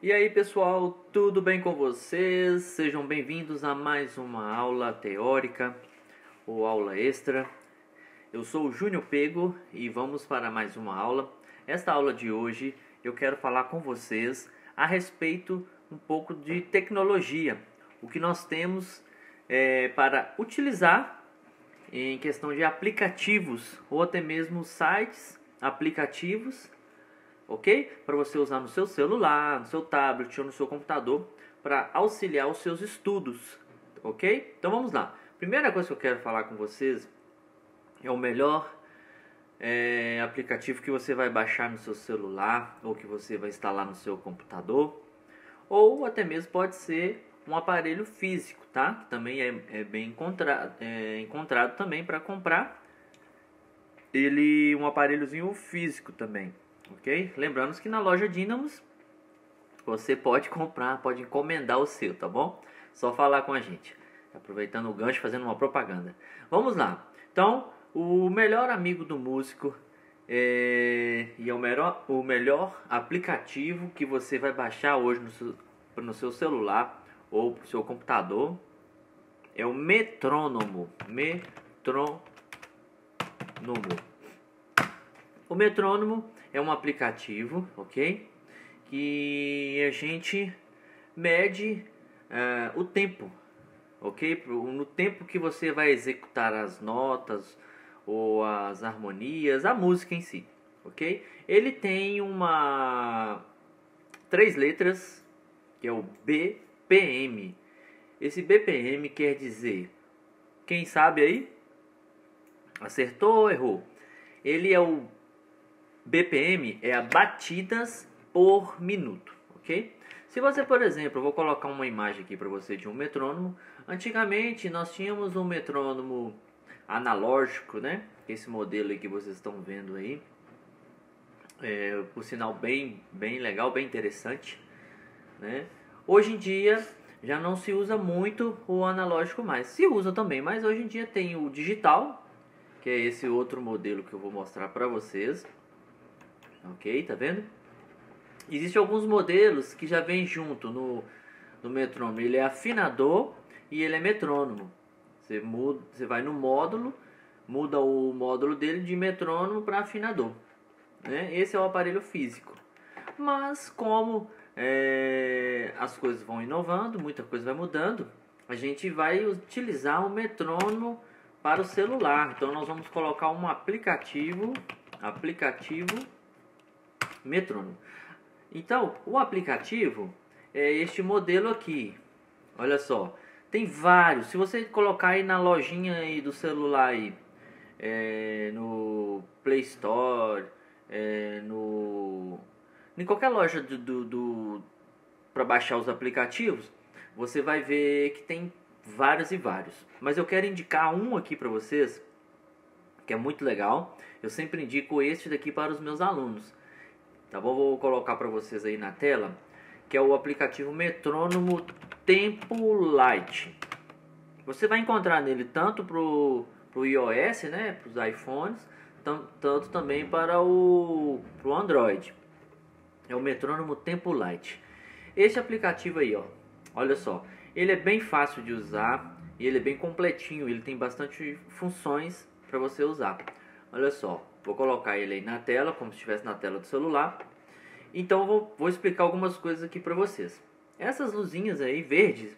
E aí pessoal, tudo bem com vocês? Sejam bem-vindos a mais uma aula teórica ou aula extra. Eu sou o Júnior Pego e vamos para mais uma aula. Esta aula de hoje eu quero falar com vocês a respeito um pouco de tecnologia, o que nós temos é, para utilizar em questão de aplicativos ou até mesmo sites, aplicativos ok? Para você usar no seu celular, no seu tablet ou no seu computador para auxiliar os seus estudos, ok? Então vamos lá. Primeira coisa que eu quero falar com vocês é o melhor é, aplicativo que você vai baixar no seu celular ou que você vai instalar no seu computador ou até mesmo pode ser um aparelho físico, tá? Que também é, é bem encontrado, é, encontrado também para comprar ele um aparelhozinho físico também, ok? Lembrando que na loja Dynamos você pode comprar, pode encomendar o seu, tá bom? Só falar com a gente. Aproveitando o gancho, fazendo uma propaganda. Vamos lá. Então, o melhor amigo do músico é, e é o melhor, o melhor aplicativo que você vai baixar hoje no seu, no seu celular ou no seu computador é o metrônomo. Metrônomo. O metrônomo é um aplicativo, ok? Que a gente mede uh, o tempo, ok? No tempo que você vai executar as notas ou as harmonias, a música em si, ok? Ele tem uma três letras que é o BPM. Esse BPM quer dizer, quem sabe aí? Acertou ou errou? Ele é o BPM é a batidas por minuto, ok? Se você, por exemplo, vou colocar uma imagem aqui para você de um metrônomo. Antigamente nós tínhamos um metrônomo analógico, né? Esse modelo aí que vocês estão vendo aí. É, por sinal bem, bem legal, bem interessante, né? Hoje em dia já não se usa muito o analógico mais. Se usa também, mas hoje em dia tem o digital, que é esse outro modelo que eu vou mostrar para vocês. Ok, tá vendo? Existem alguns modelos que já vem junto no, no metrônomo. Ele é afinador e ele é metrônomo. Você, muda, você vai no módulo, muda o módulo dele de metrônomo para afinador. Né? Esse é o aparelho físico. Mas como é, as coisas vão inovando, muita coisa vai mudando, a gente vai utilizar o metrônomo para o celular. Então nós vamos colocar um aplicativo, aplicativo metrônomo. Então, o aplicativo é este modelo aqui. Olha só, tem vários. Se você colocar aí na lojinha aí do celular aí, é, no Play Store, é, no em qualquer loja do, do, do para baixar os aplicativos, você vai ver que tem vários e vários. Mas eu quero indicar um aqui para vocês que é muito legal. Eu sempre indico este daqui para os meus alunos. Tá bom? Vou colocar para vocês aí na tela, que é o aplicativo Metrônomo Tempo Light. Você vai encontrar nele tanto pro pro iOS, né, para os iPhones, tanto também para o pro Android. É o Metrônomo Tempo Light. Esse aplicativo aí, ó, olha só, ele é bem fácil de usar e ele é bem completinho, ele tem bastante funções para você usar. Olha só, Vou colocar ele aí na tela, como se estivesse na tela do celular. Então vou, vou explicar algumas coisas aqui para vocês. Essas luzinhas aí verdes,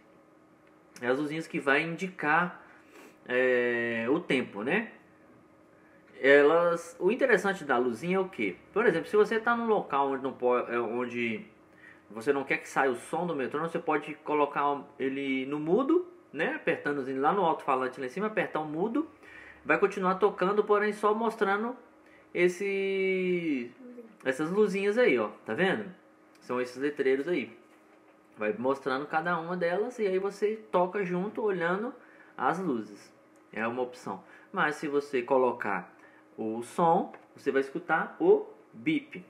é as luzinhas que vai indicar é, o tempo, né? Elas, o interessante da luzinha é o que? Por exemplo, se você está num local onde, não pode, é, onde você não quer que saia o som do metrônomo, você pode colocar ele no mudo, né? Apertando lá no alto-falante lá em cima, apertar o mudo, vai continuar tocando, porém só mostrando esse essas luzinhas aí, ó, tá vendo? São esses letreiros aí. Vai mostrando cada uma delas e aí você toca junto olhando as luzes. É uma opção. Mas se você colocar o som, você vai escutar o bip,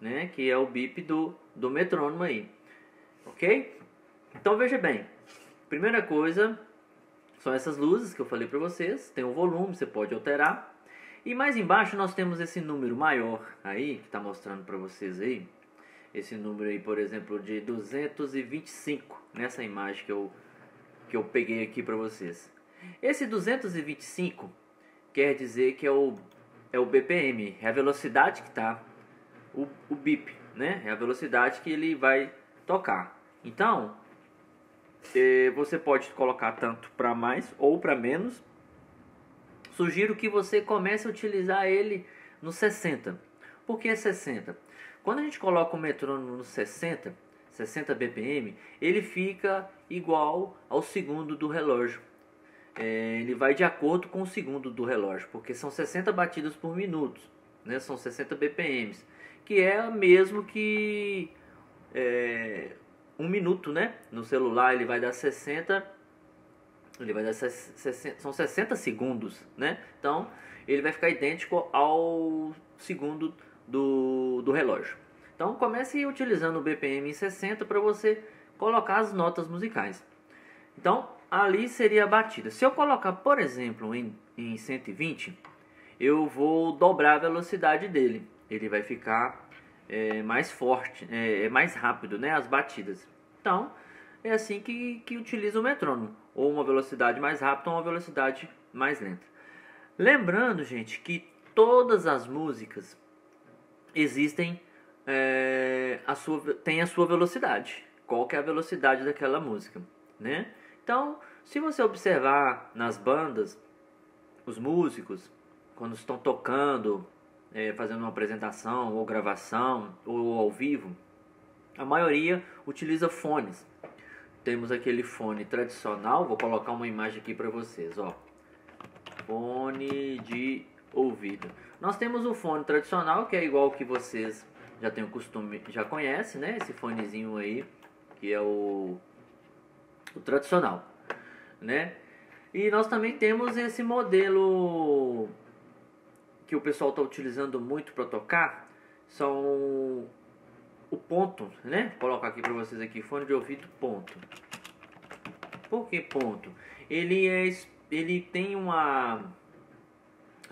né? Que é o bip do, do metrônomo aí. Ok? Então veja bem. Primeira coisa são essas luzes que eu falei para vocês. Tem o volume, você pode alterar. E mais embaixo nós temos esse número maior aí, que está mostrando para vocês aí, esse número aí, por exemplo, de 225 nessa imagem que eu, que eu peguei aqui para vocês. Esse 225 quer dizer que é o, é o BPM, é a velocidade que está o, o bip, né? É a velocidade que ele vai tocar. Então, eh, você pode colocar tanto para mais ou para menos. Sugiro que você comece a utilizar ele no 60. Por que 60? Quando a gente coloca o metrônomo no 60, 60 BPM, ele fica igual ao segundo do relógio. É, ele vai de acordo com o segundo do relógio, porque são 60 batidas por minuto, né? são 60 BPMs, que é mesmo que é, um minuto, né? No celular ele vai dar 60, ele vai dar 60, são 60 segundos, né? Então ele vai ficar idêntico ao segundo do, do relógio. Então comece utilizando o BPM em 60 para você colocar as notas musicais. Então ali seria a batida. Se eu colocar, por exemplo, em, em 120, eu vou dobrar a velocidade dele. Ele vai ficar é, mais forte, é, mais rápido, né? As batidas. Então é assim que, que utiliza o metrônomo, ou uma velocidade mais rápida ou uma velocidade mais lenta. Lembrando, gente, que todas as músicas existem é, a sua, tem a sua velocidade. Qual que é a velocidade daquela música, né? Então, se você observar nas bandas, os músicos, quando estão tocando, é, fazendo uma apresentação ou gravação ou ao vivo, a maioria utiliza fones. Temos aquele fone tradicional, vou colocar uma imagem aqui para vocês, ó. Fone de ouvido. Nós temos o fone tradicional, que é igual que vocês já têm o costume, já conhecem, né? Esse fonezinho aí, que é o, o tradicional, né? E nós também temos esse modelo que o pessoal está utilizando muito para tocar, são o ponto, né? Vou colocar aqui para vocês aqui, fone de ouvido ponto. Por que ponto? Ele é ele tem uma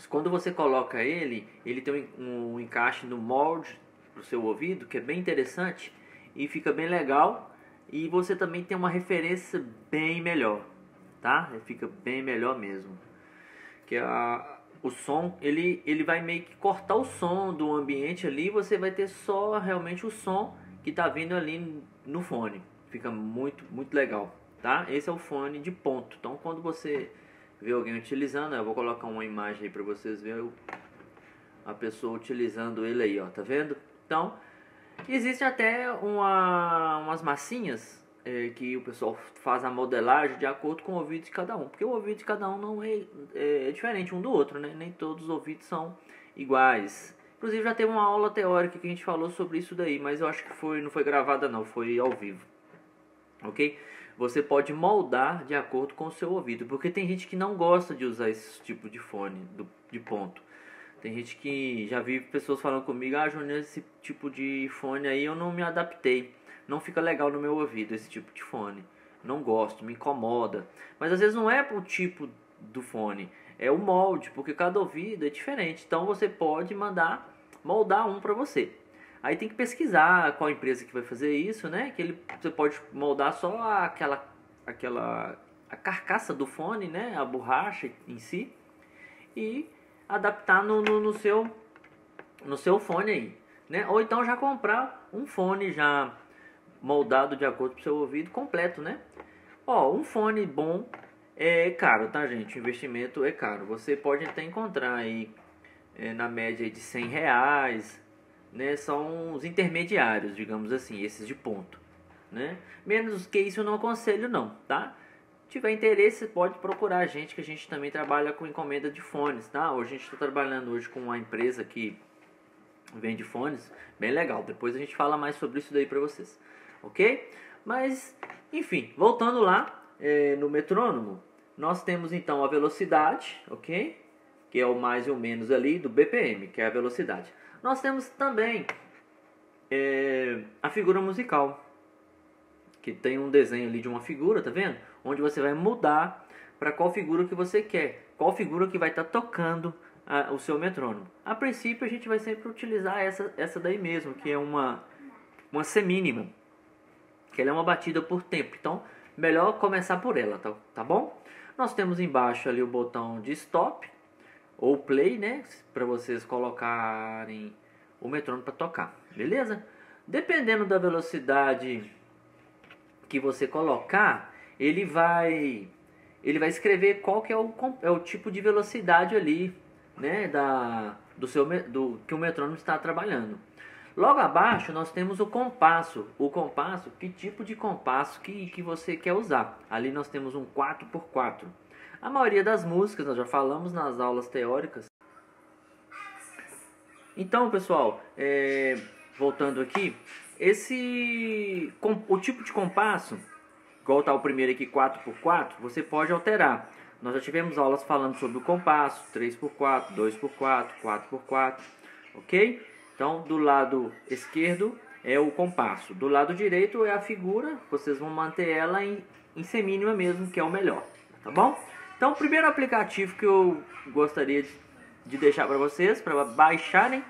quando você coloca ele, ele tem um, encaixe no molde pro seu ouvido, que é bem interessante e fica bem legal. E você também tem uma referência bem melhor, tá? Fica bem melhor mesmo. Que a, o som, ele, ele vai meio que cortar o som do ambiente ali, você vai ter só realmente o som que está vindo ali no fone. Fica muito, muito legal, tá? Esse é o fone de ponto. Então, quando você ver alguém utilizando, eu vou colocar uma imagem aí para vocês verem a pessoa utilizando ele aí, ó, tá vendo? Então, existe até uma, umas massinhas é, que o pessoal faz a modelagem de acordo com o ouvido de cada um, porque o ouvido de cada um não é, é, é diferente um do outro, né? Nem todos os ouvidos são iguais. Inclusive já teve uma aula teórica que a gente falou sobre isso daí, mas eu acho que foi não foi gravada não, foi ao vivo. OK? você pode moldar de acordo com o seu ouvido, porque tem gente que não gosta de usar esse tipo de fone do, de ponto. Tem gente que já vi pessoas falando comigo, ah, Júnior, esse tipo de fone aí eu não me adaptei. Não fica legal no meu ouvido esse tipo de fone. Não gosto, me incomoda. Mas às vezes não é o tipo do fone, é o molde, porque cada ouvido é diferente. Então você pode mandar moldar um para você. Aí tem que pesquisar qual empresa que vai fazer isso, né? Que ele você pode moldar só aquela aquela a carcaça do fone, né? A borracha em si e adaptar no, no, no seu no seu fone aí, né? Ou então já comprar um fone já moldado de acordo com o seu ouvido completo, né? Ó, um fone bom é caro, tá, gente? O investimento é caro. Você pode até encontrar aí é, na média de 100 reais, né, são os intermediários, digamos assim, esses de ponto. Né? Menos que isso eu não aconselho não, tá? Se tiver interesse, pode procurar a gente, que a gente também trabalha com encomenda de fones, tá? Hoje a gente está trabalhando hoje com uma empresa que vende fones, bem legal. Depois a gente fala mais sobre isso daí para vocês, ok? Mas, enfim, voltando lá é, no metrônomo, nós temos então a velocidade, ok? Que é o mais e o menos ali do BPM, que é a velocidade. Nós temos também é, a figura musical, que tem um desenho ali de uma figura, tá vendo? Onde você vai mudar para qual figura que você quer, qual figura que vai estar tá tocando a, o seu metrônomo. A princípio a gente vai sempre utilizar essa, essa daí mesmo, que é uma uma semínima, que ela é uma batida por tempo. Então, melhor começar por ela, tá, tá bom? Nós temos embaixo ali o botão de stop ou play, né, para vocês colocarem o metrônomo para tocar, beleza? Dependendo da velocidade que você colocar, ele vai ele vai escrever qual que é o, é o tipo de velocidade ali, né, da, do seu do que o metrônomo está trabalhando. Logo abaixo nós temos o compasso. O compasso, que tipo de compasso que, que você quer usar? Ali nós temos um 4x4. A maioria das músicas, nós já falamos nas aulas teóricas. Então, pessoal, é, voltando aqui, esse o tipo de compasso igual está o primeiro aqui 4x4, você pode alterar. Nós já tivemos aulas falando sobre o compasso, 3x4, 2x4, 4x4, ok? Então, do lado esquerdo é o compasso, do lado direito é a figura, vocês vão manter ela em, em semínima mesmo, que é o melhor, tá bom? Então, o primeiro aplicativo que eu gostaria de, de deixar para vocês, para baixarem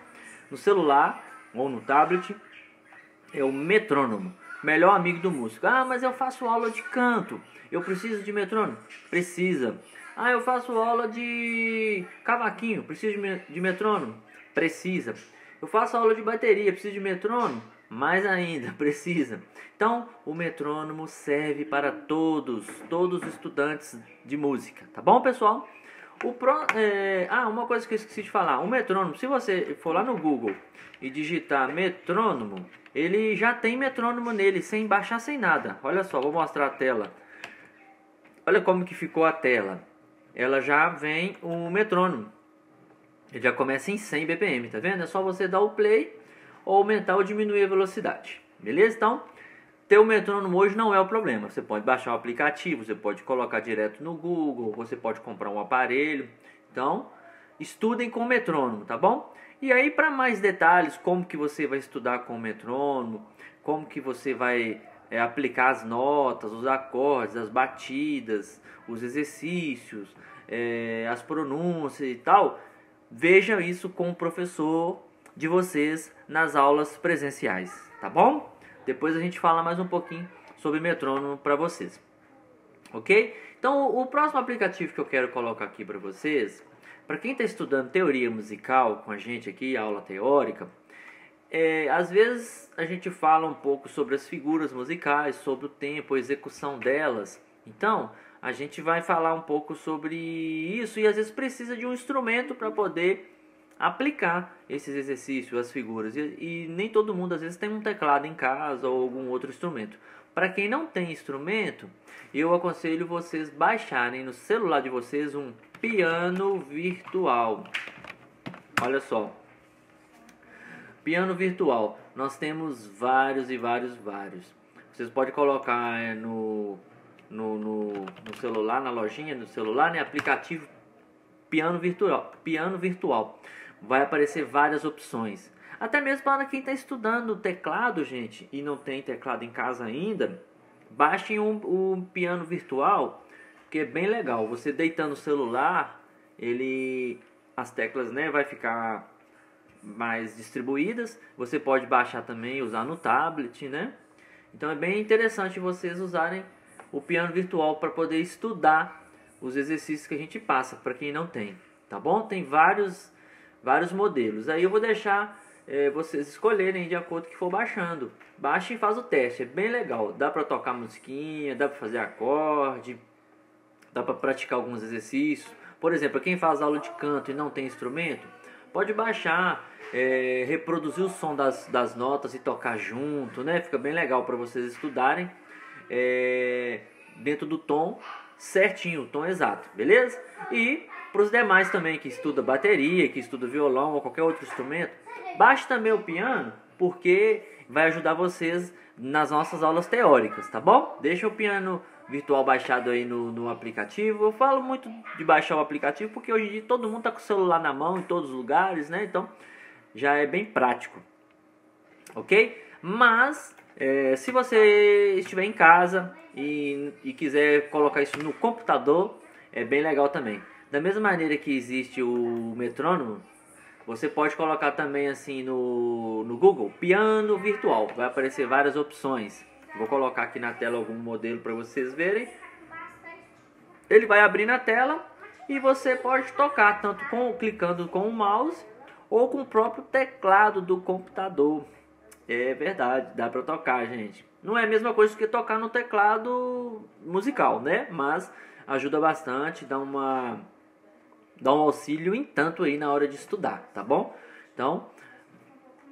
no celular ou no tablet, é o metrônomo melhor amigo do músico. Ah, mas eu faço aula de canto. Eu preciso de metrônomo? Precisa. Ah, eu faço aula de cavaquinho. Preciso de metrônomo? Precisa. Eu faço aula de bateria. Preciso de metrônomo? Mais ainda, precisa. Então, o metrônomo serve para todos, todos os estudantes de música. Tá bom, pessoal? O pro, é, ah, uma coisa que eu esqueci de falar. O metrônomo, se você for lá no Google e digitar metrônomo, ele já tem metrônomo nele, sem baixar, sem nada. Olha só, vou mostrar a tela. Olha como que ficou a tela. Ela já vem o metrônomo. Ele já começa em 100 BPM, tá vendo? É só você dar o play ou aumentar ou diminuir a velocidade. Beleza? Então, ter o metrônomo hoje não é o problema. Você pode baixar o aplicativo, você pode colocar direto no Google, você pode comprar um aparelho. Então, estudem com o metrônomo, tá bom? E aí, para mais detalhes, como que você vai estudar com o metrônomo, como que você vai é, aplicar as notas, os acordes, as batidas, os exercícios, é, as pronúncias e tal, veja isso com o professor de vocês nas aulas presenciais, tá bom? Depois a gente fala mais um pouquinho sobre metrônomo para vocês, ok? Então, o próximo aplicativo que eu quero colocar aqui para vocês para quem está estudando teoria musical com a gente aqui, aula teórica, é, às vezes a gente fala um pouco sobre as figuras musicais, sobre o tempo, a execução delas. Então, a gente vai falar um pouco sobre isso e às vezes precisa de um instrumento para poder aplicar esses exercícios, as figuras. E, e, nem todo mundo às vezes tem um teclado em casa ou algum outro instrumento. Para quem não tem instrumento, eu aconselho vocês baixarem no celular de vocês um piano virtual. Olha só. Piano virtual. Nós temos vários e vários, vários. Vocês podem colocar no, no, no, no, celular, na lojinha do celular, né? Aplicativo piano virtual. Piano virtual. Vai aparecer várias opções. Até mesmo para quem está estudando teclado, gente, e não tem teclado em casa ainda, baixem um, um piano virtual que é bem legal. Você deitando o celular, ele as teclas, né, vai ficar mais distribuídas. Você pode baixar também usar no tablet, né? Então é bem interessante vocês usarem o piano virtual para poder estudar os exercícios que a gente passa para quem não tem, tá bom? Tem vários vários modelos. Aí eu vou deixar é, vocês escolherem de acordo que for baixando. Baixa e faz o teste, é bem legal. Dá para tocar musiquinha, dá para fazer acorde dá para praticar alguns exercícios. Por exemplo, quem faz aula de canto e não tem instrumento, pode baixar, é, reproduzir o som das, das notas e tocar junto, né? Fica bem legal para vocês estudarem é, dentro do tom certinho, o tom exato, beleza? E para os demais também que estuda bateria, que estuda violão ou qualquer outro instrumento, baixe também o piano, porque vai ajudar vocês nas nossas aulas teóricas, tá bom? Deixa o piano virtual baixado aí no, no aplicativo. Eu falo muito de baixar o aplicativo porque hoje em dia todo mundo tá com o celular na mão em todos os lugares, né? Então já é bem prático, ok? Mas é, se você estiver em casa e, e quiser colocar isso no computador, é bem legal também. Da mesma maneira que existe o metrônomo, Você pode colocar também assim no, no Google, piano virtual. Vai aparecer várias opções. Vou colocar aqui na tela algum modelo para vocês verem. Ele vai abrir na tela e você pode tocar tanto com clicando com o mouse ou com o próprio teclado do computador. É verdade, dá para tocar, gente. Não é a mesma coisa que tocar no teclado musical, né? Mas ajuda bastante, dá uma dá um auxílio em tanto aí na hora de estudar, tá bom? Então,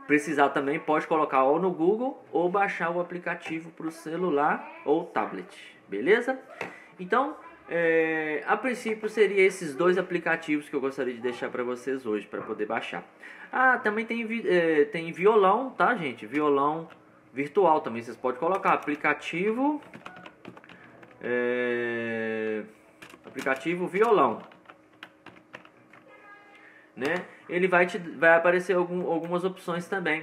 precisar também pode colocar ou no Google ou baixar o aplicativo para o celular ou tablet, beleza? Então, é, a princípio seria esses dois aplicativos que eu gostaria de deixar para vocês hoje para poder baixar. Ah, também tem, é, tem violão, tá gente? Violão virtual também vocês podem colocar aplicativo é, aplicativo violão né? Ele vai te vai aparecer algum, algumas opções também.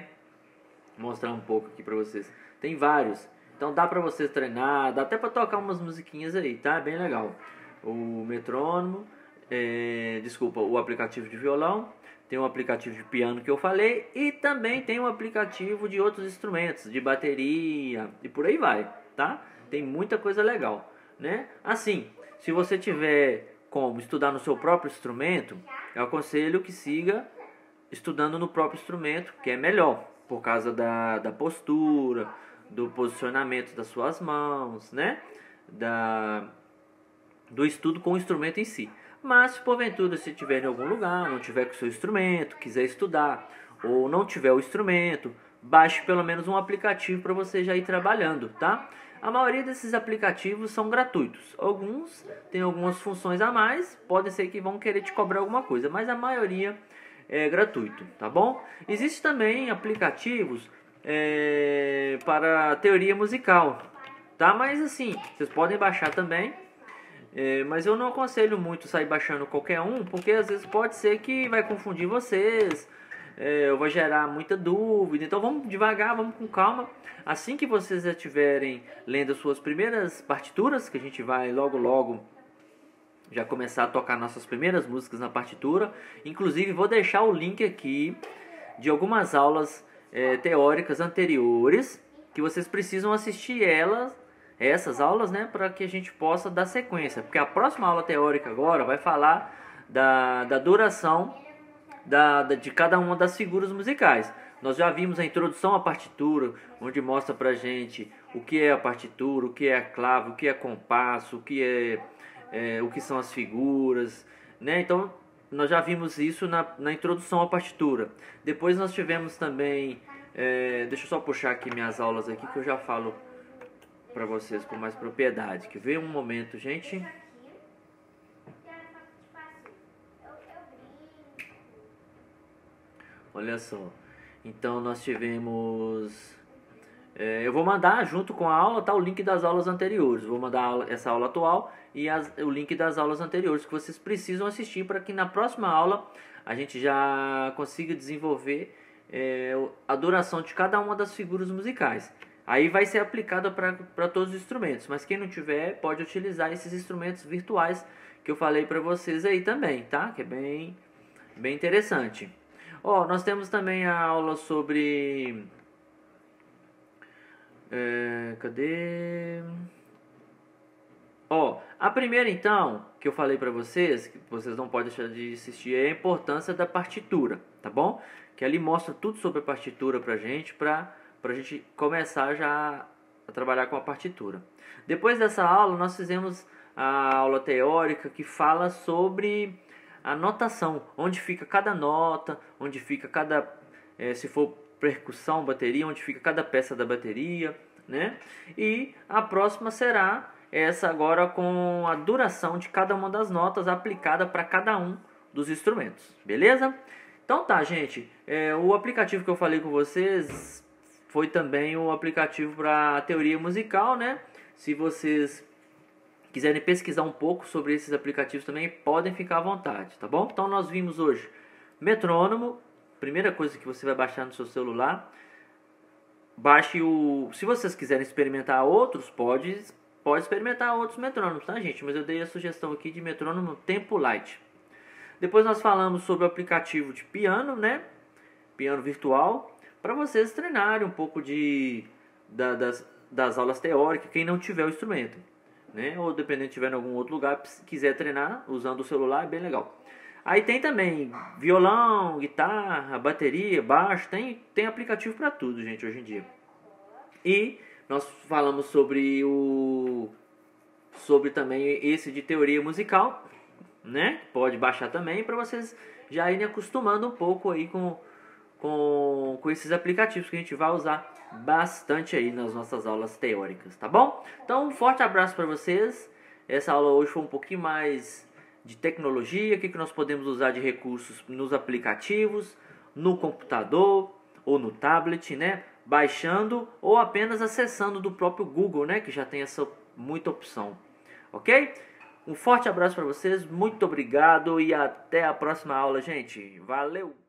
Vou mostrar um pouco aqui para vocês. Tem vários. Então dá para vocês treinar, dá até para tocar umas musiquinhas aí, tá? Bem legal. O metrônomo, é, desculpa, o aplicativo de violão, tem um aplicativo de piano que eu falei e também tem um aplicativo de outros instrumentos, de bateria e por aí vai, tá? Tem muita coisa legal, né? Assim, se você tiver como estudar no seu próprio instrumento, eu aconselho que siga estudando no próprio instrumento, que é melhor, por causa da, da postura, do posicionamento das suas mãos, né? Da, do estudo com o instrumento em si. Mas se porventura se tiver em algum lugar, não tiver com o seu instrumento, quiser estudar, ou não tiver o instrumento, baixe pelo menos um aplicativo para você já ir trabalhando, tá? A maioria desses aplicativos são gratuitos. Alguns têm algumas funções a mais, pode ser que vão querer te cobrar alguma coisa, mas a maioria é gratuito, tá bom? Existem também aplicativos é, para teoria musical, tá? Mas assim, vocês podem baixar também, é, mas eu não aconselho muito sair baixando qualquer um, porque às vezes pode ser que vai confundir vocês, é, eu vou gerar muita dúvida. Então vamos devagar, vamos com calma. Assim que vocês já estiverem lendo as suas primeiras partituras, que a gente vai logo logo já começar a tocar nossas primeiras músicas na partitura. Inclusive vou deixar o link aqui de algumas aulas é, teóricas anteriores que vocês precisam assistir elas, essas aulas, né, para que a gente possa dar sequência. Porque a próxima aula teórica agora vai falar da, da duração da, da, de cada uma das figuras musicais. Nós já vimos a introdução à partitura, onde mostra pra gente o que é a partitura, o que é a clave, o que é compasso, o que é, é o que são as figuras, né? Então nós já vimos isso na, na introdução à partitura. Depois nós tivemos também, é, deixa eu só puxar aqui minhas aulas aqui que eu já falo para vocês com mais propriedade. Que veio um momento, gente. Olha só. Então nós tivemos. É, eu vou mandar junto com a aula tá, o link das aulas anteriores. Vou mandar aula, essa aula atual e as, o link das aulas anteriores que vocês precisam assistir para que na próxima aula a gente já consiga desenvolver é, a duração de cada uma das figuras musicais. Aí vai ser aplicada para todos os instrumentos, mas quem não tiver pode utilizar esses instrumentos virtuais que eu falei para vocês aí também, tá? Que é bem, bem interessante. Ó, oh, nós temos também a aula sobre. É, cadê? Ó, a primeira então, que eu falei para vocês, que vocês não podem deixar de assistir, é a importância da partitura, tá bom? Que ali mostra tudo sobre a partitura pra gente, pra, pra gente começar já a trabalhar com a partitura. Depois dessa aula, nós fizemos a aula teórica que fala sobre a notação, onde fica cada nota, onde fica cada, é, se for percussão, bateria, onde fica cada peça da bateria, né? E a próxima será essa agora com a duração de cada uma das notas aplicada para cada um dos instrumentos, beleza? Então tá, gente, é, o aplicativo que eu falei com vocês foi também o aplicativo para teoria musical, né? Se vocês quiserem pesquisar um pouco sobre esses aplicativos também, podem ficar à vontade, tá bom? Então nós vimos hoje metrônomo, primeira coisa que você vai baixar no seu celular. Baixe o, se vocês quiserem experimentar outros, pode pode experimentar outros metrônomos, tá, gente? Mas eu dei a sugestão aqui de metrônomo Tempo Light. Depois nós falamos sobre o aplicativo de piano, né? Piano virtual, para vocês treinarem um pouco de da, das, das aulas teóricas, quem não tiver o instrumento, né? Ou dependendo tiver em algum outro lugar, quiser treinar usando o celular, é bem legal. Aí tem também violão, guitarra, bateria, baixo, tem, tem aplicativo para tudo, gente, hoje em dia. E nós falamos sobre o sobre também esse de teoria musical, né? Pode baixar também para vocês já irem acostumando um pouco aí com, com, com esses aplicativos que a gente vai usar bastante aí nas nossas aulas teóricas, tá bom? Então, um forte abraço para vocês. Essa aula hoje foi um pouquinho mais de tecnologia, o que, que nós podemos usar de recursos nos aplicativos, no computador ou no tablet, né? Baixando ou apenas acessando do próprio Google, né? Que já tem essa muita opção ok? Um forte abraço para vocês, muito obrigado e até a próxima aula, gente. Valeu!